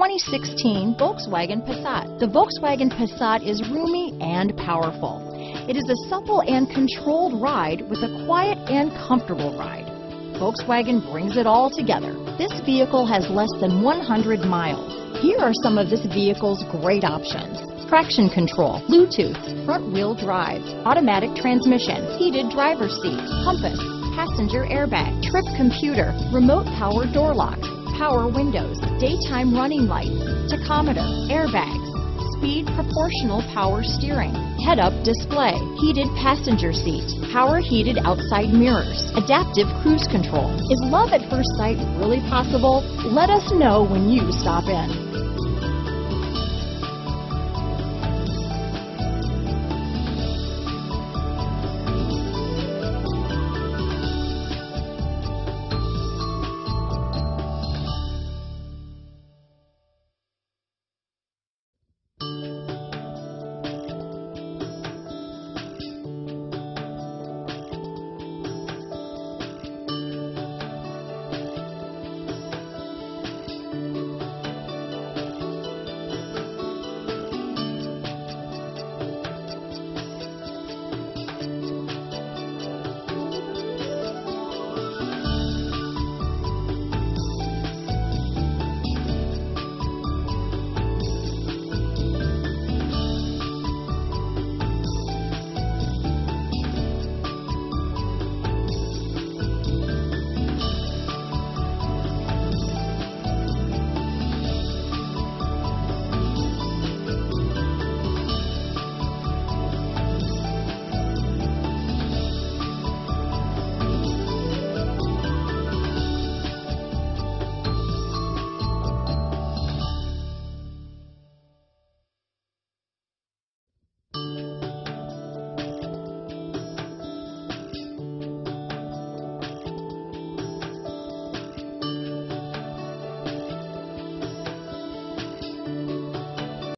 2016 Volkswagen Passat. The Volkswagen Passat is roomy and powerful. It is a supple and controlled ride with a quiet and comfortable ride. Volkswagen brings it all together. This vehicle has less than 100 miles. Here are some of this vehicle's great options. Traction control, Bluetooth, front wheel drive, automatic transmission, heated driver's seat, compass, passenger airbag, trip computer, remote power door locks, power windows, daytime running lights, tachometer, airbags, speed proportional power steering, head-up display, heated passenger seat, power heated outside mirrors, adaptive cruise control. Is love at first sight really possible? Let us know when you stop in.